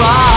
are